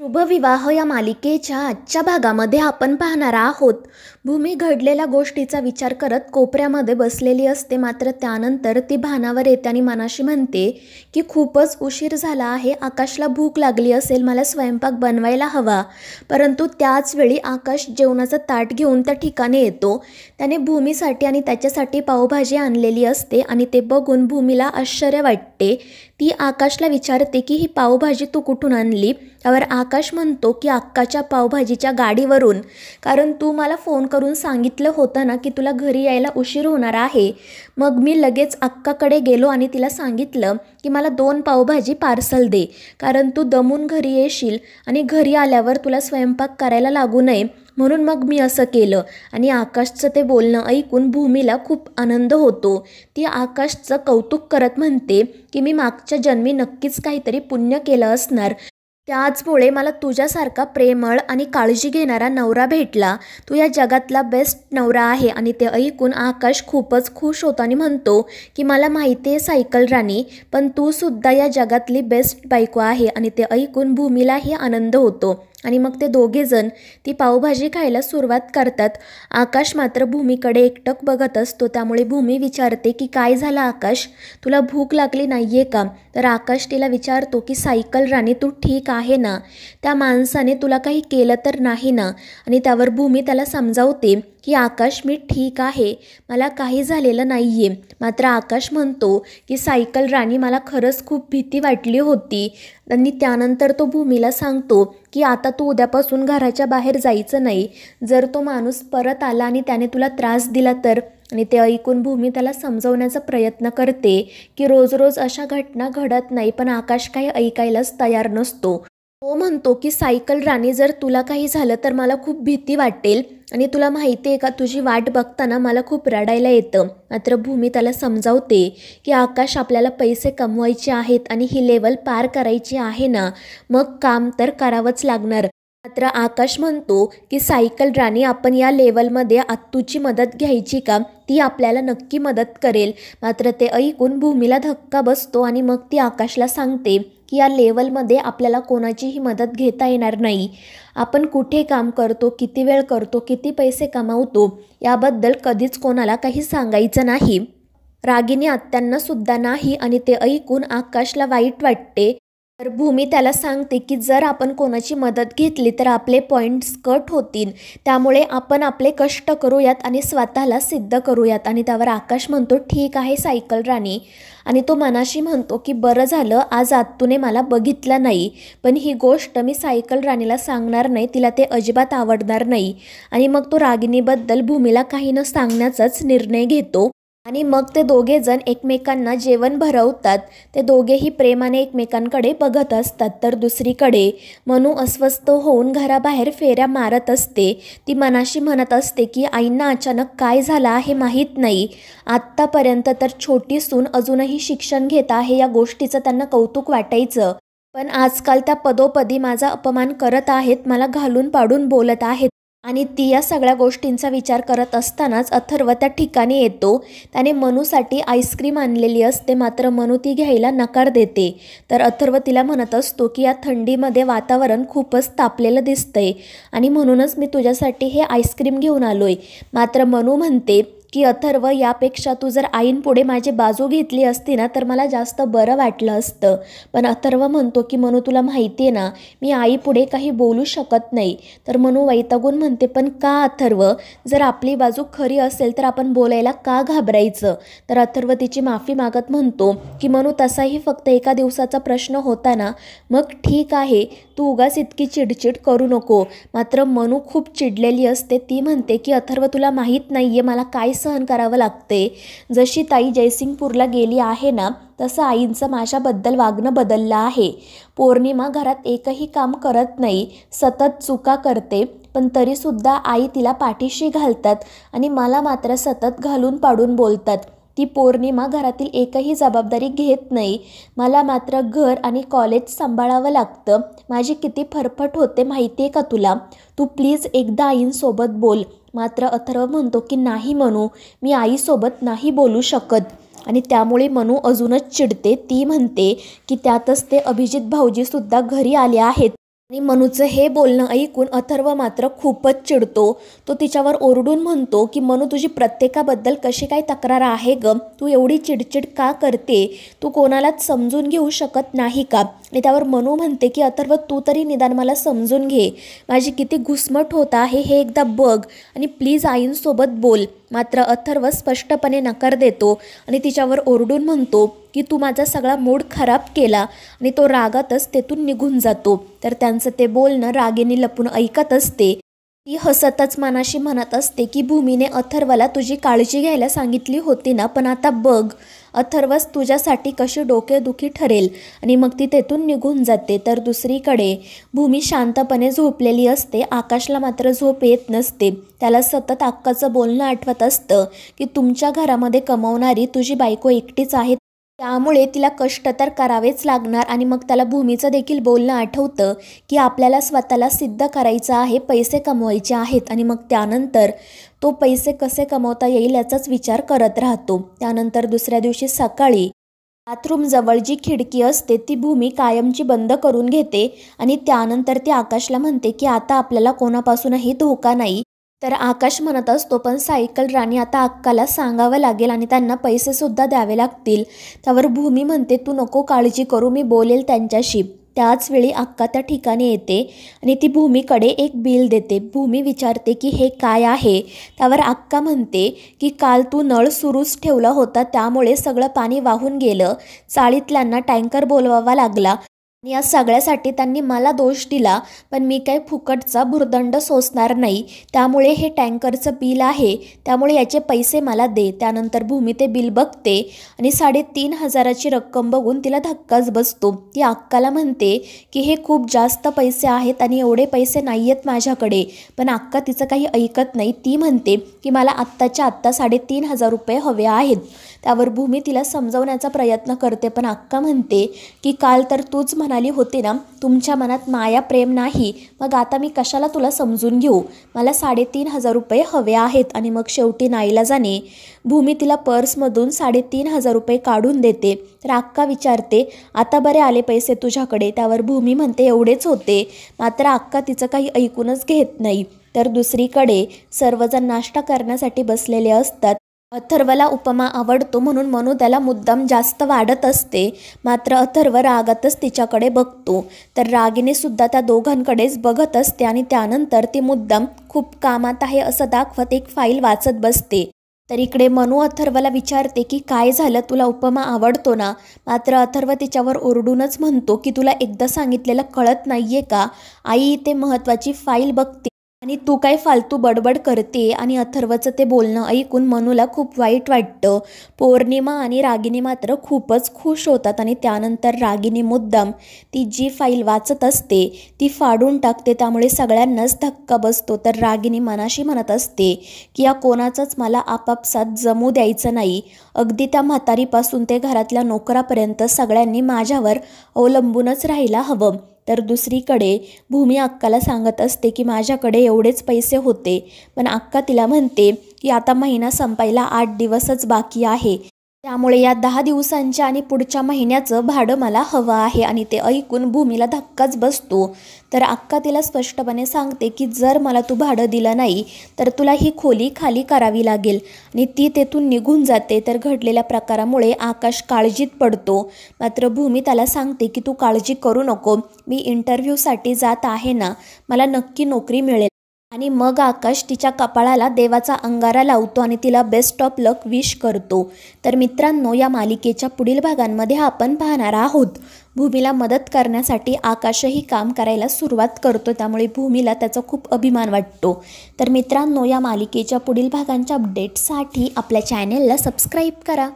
शुभविवाह या मालिकेच्या आजच्या भागामध्ये आपण पाहणार आहोत. भूमी घडलेल्या गोष्टीचा विचार करत कोपऱ्यामध्ये बसलेली असते. मात्र त्यानंतर ती भानावर येते आणि मनाशी म्हणते की खूपच उशीर झाला आहे. आकाशला भूक लागली असेल. मला स्वयंपाक बनवायला हवा. परंतु त्याचवेळी आकाश जेवणाचं ताट घेऊन त्या ठिकाणी येतो. त्याने भूमीसाठी आणि त्याच्यासाठी पावभाजी आणलेली असते आणि ते बघून भूमीला आश्चर्य वाटते. ती आकाशला विचारते की ही पावभाजी तू कुठून आणली? त्यावर आकाश म्हणतो की अक्काच्या पावभाजीच्या गाडीवरून कारण तू मला फोन करून सांगितलं होतं ना की तुला घरी यायला उशीर होणार आहे. मग मी लगेच अक्काकडे गेलो आणि तिला सांगितलं की मला दोन पावभाजी पार्सल दे कारण तू दमून घरी येशील आणि घरी आल्यावर तुला स्वयंपाक करायला लागू नये म्हणून मग मी असं केलं आणि आकाशचं ते बोलणं ऐकून भूमीला खूप आनंद होतो. ती आकाशचं कौतुक करत म्हणते की मी मागच्या जन्मी नक्कीच काहीतरी पुण्य केलं असणार. त्याचमुळे मला तुझ्यासारखा प्रेमळ आणि काळजी घेणारा नवरा भेटला. तू या जगातला बेस्ट नवरा आहे आणि ते ऐकून आकाश खूपच खुश होतो आणि म्हणतो की मला माहिती आहे सायकल राणी पण तू सुद्धा या जगातली बेस्ट बायको आहे आणि ते ऐकून भूमीलाही आनंद होतो. आणि मग ते दोघेजण ती पावभाजी खायला सुरुवात करतात. आकाश मात्र भूमीकडे एकटक बघत असतो. त्यामुळे भूमी विचारते की काय झालं आकाश? तुला भूक लागली नाही आहे का? तर आकाश तिला विचारतो की सायकल राणी तू ठीक आहे ना? त्या माणसाने तुला काही केलं तर नाही ना? आणि त्यावर भूमी त्याला समजावते की आकाश मी ठीक आहे. मला काही झालेलं नाही आहे मात्र आकाश म्हणतो की सायकल राणी मला खरंच खूप भीती वाटली होती. आणि त्यानंतर तो भूमीला सांगतो की आता तू उद्यापासून घराच्या बाहेर जायचं नाही. जर तो माणूस परत आला आणि त्याने तुला त्रास दिला तर आणि ते ऐकून भूमी त्याला समजवण्याचा प्रयत्न करते की रोज रोज अशा घटना घडत नाही पण आकाश काही ऐकायलाच तयार नसतो. तो म्हणतो की सायकल राणी जर तुला काही झालं तर मला खूप भीती वाटेल आणि तुला माहिती आहे का तुझी वाट बघताना मला खूप रडायला येतं. मात्र भूमी त्याला समजावते की आकाश आपल्याला पैसे कमवायचे आहेत आणि ही लेवल पार करायची आहे ना मग काम तर करावंच लागणार. मात्र आकाश म्हणतो की सायकल राणी आपण या लेवलमध्ये आत्तूची मदत घ्यायची का? ती आपल्याला नक्की मदत करेल. मात्र ते ऐकून भूमीला धक्का बसतो आणि मग ती आकाशला सांगते की या लेवलमध्ये आपल्याला कोणाचीही मदत घेता येणार नाही. आपण कुठे काम करतो किती वेळ करतो किती पैसे कमावतो याबद्दल कधीच कोणाला काही सांगायचं नाही. रागिनी आत्यांना सुद्धा नाही आणि ते ऐकून आकाशला वाईट वाटते. तर भूमी त्याला सांगते की जर आपण कोणाची मदत घेतली तर आपले पॉईंट्स कट होतील. त्यामुळे आपण आपले कष्ट करूयात आणि स्वतःला सिद्ध करूयात. आणि त्यावर आकाश म्हणतो ठीक आहे सायकल राणी. आणि तो मनाशी म्हणतो की बरं झालं आज आत्तूने मला बघितलं नाही. पण ही गोष्ट मी सायकल राणीला सांगणार नाही तिला ते अजिबात आवडणार नाही. आणि मग तो रागिणीबद्दल भूमीला काही न सांगण्याचाच निर्णय घेतो. आणि मग ते दोघेजण एकमेकांना जेवण भरवतात. ते दोघेही प्रेमाने एकमेकांकडे बघत असतात. तर दुसरीकडे मनू अस्वस्थ होऊन घराबाहेर फेऱ्या मारत असते. ती मनाशी म्हणत असते की आईंना अचानक काय झालं हे माहीत नाही. आत्तापर्यंत तर छोटी सून अजूनही शिक्षण घेत आहे या गोष्टीचं त्यांना कौतुक वाटायचं. पण आजकाल त्या पदोपदी माझा अपमान करत आहेत मला घालून पाडून बोलत आहेत. आणि ती या सगळ्या गोष्टींचा विचार करत असतानाच अथर्व त्या ठिकाणी येतो. त्याने मनूसाठी आईस्क्रीम आणलेली असते मात्र मनू ती घ्यायला नकार देते. तर अथर्व तिला म्हणत असतो की या थंडीमध्ये वातावरण खूपच तापलेलं दिसतंय आणि म्हणूनच मी तुझ्यासाठी हे आईस्क्रीम घेऊन आलोय. मात्र मनू म्हणते की अथर्व यापेक्षा तू जर आईंपुढे माझी बाजू घेतली असती ना तर मला जास्त बरं वाटलं असतं. पण अथर्व म्हणतो की मनू तुला माहिती आहे ना मी आईपुढे काही बोलू शकत नाही. तर मनू वैतागून म्हणते पण का अथर्व? जर आपली बाजू खरी असेल तर आपण बोलायला का घाबरायचं? तर अथर्व तिची माफी मागत म्हणतो की मनू तसाही फक्त एका दिवसाचा प्रश्न होता ना मग ठीक आहे तू उगाच इतकी चिडचिड करू नको. मात्र मनू खूप चिडलेली असते. ती म्हणते की अथर्व तुला माहीत नाही आहे मला काय सहन करावं लागते. जशी ताई जयसिंगपूरला गेली आहे ना तसं आईंचं माझ्याबद्दल वागणं बदललं आहे. पौर्णिमा घरात एकही काम करत नाही सतत चुका करते पण तरीसुद्धा आई तिला पाठीशी घालतात आणि मला मात्र सतत घालून पाडून बोलतात. ती पौर्णिमा घरातील एकही जबाबदारी घेत नाही. मला मात्र घर आणि कॉलेज सांभाळावं लागतं. माझी किती फरफट होते माहिती आहे का तुला? तू प्लीज एकदा आईंसोबत बोल. मात्र अथर्व म्हणतो की नाही म्हणू मी आईसोबत नाही बोलू शकत. आणि त्यामुळे मनू अजूनच चिडते. ती म्हणते की त्यातच ते अभिजित भाऊजीसुद्धा घरी आले आहेत. आणि मनूचं हे बोलणं ऐकून अथर्व मात्र खूपच चिडतो. तो तिच्यावर ओरडून म्हणतो की मनू तुझी प्रत्येकाबद्दल कशी काय तक्रार आहे ग? तू एवढी चिडचिड का करते? तू कोणालाच समजून घेऊ शकत नाही का? आणि त्यावर मनू म्हणते की अथर्व तू तरी निदान मला समजून घे. माझी किती घुसमट होत आहे हे एकदा बघ आणि प्लीज आईंसोबत बोल. मात्र अथर्व स्पष्टपणे नकार देतो आणि तिच्यावर ओरडून म्हणतो की तू माझा सगळा मूड खराब केला आणि तो रागातच तेथून निघून जातो. तर त्यांचं ते बोलणं रागेने लपून ऐकत असते. ती हसतच मनाशी म्हणत असते की भूमीने अथर्वला तुझी काळजी घ्यायला सांगितली होती ना पण आता बघ अथर्वस तुझ्यासाठी कशी डोकेदुखी ठरेल आणि मग ती तेथून निघून जाते. तर दुसरीकडे भूमी शांतपणे झोपलेली असते आकाशला मात्र झोप येत नसते. त्याला सतत अक्काचं बोलणं आठवत असतं की तुमच्या घरामध्ये कमवणारी तुझी बायको एकटीच आहे त्यामुळे तिला कष्ट तर करावेच लागणार आणि मग त्याला भूमीचं देखील बोलणं आठवतं की आपल्याला स्वतःला सिद्ध करायचं आहे पैसे कमवायचे आहेत आणि मग त्यानंतर तो पैसे कसे कमवता येईल याचाच विचार करत राहतो. त्यानंतर दुसऱ्या दिवशी सकाळी बाथरूमजवळ जी खिडकी असते ती भूमी कायमची बंद करून घेते आणि त्यानंतर ती आकाशला म्हणते की आता आपल्याला कोणापासूनही धोका नाही तर आकाश म्हणत असतो पण सायकल राणी आता अक्काला सांगावं लागेल आणि त्यांना पैसेसुद्धा द्यावे लागतील. त्यावर भूमी म्हणते तू नको काळजी करू मी बोलेल त्यांच्याशी. त्याच वेळी अक्का त्या ठिकाणी येते आणि ती भूमीकडे एक बिल देते. भूमी विचारते की हे काय आहे? त्यावर अक्का म्हणते की काल तू नळ सुरूच ठेवला होता त्यामुळे सगळं पाणी वाहून गेलं. चाळीतल्यांना टँकर बोलवावा लागला. या सगळ्यासाठी त्यांनी मला दोष दिला पण मी काही फुकटचा भुर्दंड सोसणार नाही. त्यामुळे हे टँकरचं बिल आहे. त्यामुळे याचे पैसे मला दे. त्यानंतर भूमी ते बिल बघते आणि साडेतीन हजाराची रक्कम बघून तिला धक्काच बसतो. ती अक्काला म्हणते की हे खूप जास्त पैसे आहेत आणि एवढे पैसे नाही आहेत माझ्याकडे. पण अक्का तिचं काही ऐकत नाही. ती म्हणते की मला आत्ताच्या आत्ता साडेतीन हजार रुपये हवे आहेत. त्यावर भूमी तिला समजवण्याचा प्रयत्न करते. पण अक्का म्हणते की काल तर तूच म्हणा म्हणाली होती ना तुमच्या मनात माया प्रेम नाही. मग आता मी कशाला तुला समजून घेऊ? मला साडेतीन हजार रुपये हवे आहेत आणि मग शेवटी नाईला जाणे. भूमी तिला पर्समधून साडेतीन हजार रुपये काढून देते. तर अक्का विचारते आता बरे आले पैसे तुझ्याकडे त्यावर भूमी म्हणते एवढेच होते. मात्र अक्का तिचं काही ऐकूनच घेत नाही. तर दुसरीकडे. सर्वजण नाश्ता करण्यासाठी बसलेले असतात. अथर्वला उपमा आवडतो म्हणून मनू त्याला मुद्दाम जास्त वाढत असते. मात्र अथर्व रागातच तिच्याकडे बघतो. तर रागीने सुद्धा त्या दोघांकडेच बघत असते आणि त्यानंतर ती मुद्दाम खूप कामात आहे असं दाखवत एक फाईल वाचत बसते. तर इकडे मनू अथर्वला विचारते की काय झालं? तुला उपमा आवडतो ना? मात्र अथर्व तिच्यावर ओरडूनच म्हणतो की तुला एकदा सांगितलेलं कळत नाहीये का? आई ते महत्त्वाची फाईल बघते. आणि तू काय फालतू बडबड करते आणि अथर्वचं ते बोलणं ऐकून मनूला खूप वाईट वाटतं. पौर्णिमा आणि रागिनी मात्र खूपच खुश होतात आणि त्यानंतर रागिनी मुद्दाम ती जी फाईल वाचत असते ती फाडून टाकते त्यामुळे सगळ्यांनाच धक्का बसतो. तर रागिनी मनाशी म्हणत असते की या कोणाचंच मला आपापसात जमू द्यायचं नाही. अगदी त्या म्हातारीपासून ते घरातल्या नोकरापर्यंत सगळ्यांनी माझ्यावर अवलंबूनच राहायला हवं. तर दुसरीकडे भूमी अक्काला सांगत असते की माझ्याकडे एवढेच पैसे होते. पण अक्का तिला म्हणते की आता महिना संपायला आठ दिवसच बाकी आहे. त्यामुळे या दहा दिवसांच्या आणि पुढच्या महिन्याचं भाडं मला हवं आहे आणि ते ऐकून भूमीला धक्काच बसतो. तर अक्का तिला स्पष्टपणे सांगते की जर मला तू भाडं दिलं नाही तर तुला ही खोली खाली करावी लागेल आणि ती तेथून निघून जाते. तर घडलेल्या प्रकारामुळे आकाश काळजीत पडतो. मात्र भूमी त्याला सांगते की तू काळजी करू नको. मी इंटरव्ह्यूसाठी जात आहे ना. मला नक्की नोकरी मिळेल. आणि मग आकाश तिच्या कपाळाला देवाचा अंगारा लावतो आणि तिला बेस्ट ऑफ लक विश करतो. तर मित्रांनो या मालिकेच्या पुढील भागांमध्ये आपण पाहणार आहोत. भूमीला मदत करण्यासाठी आकाशही काम करायला सुरुवात करतो त्यामुळे भूमीला त्याचा खूप अभिमान वाटतो. तर मित्रांनो या मालिकेच्या पुढील भागांच्या अपडेटसाठी आपल्या चॅनेलला सबस्क्राईब करा.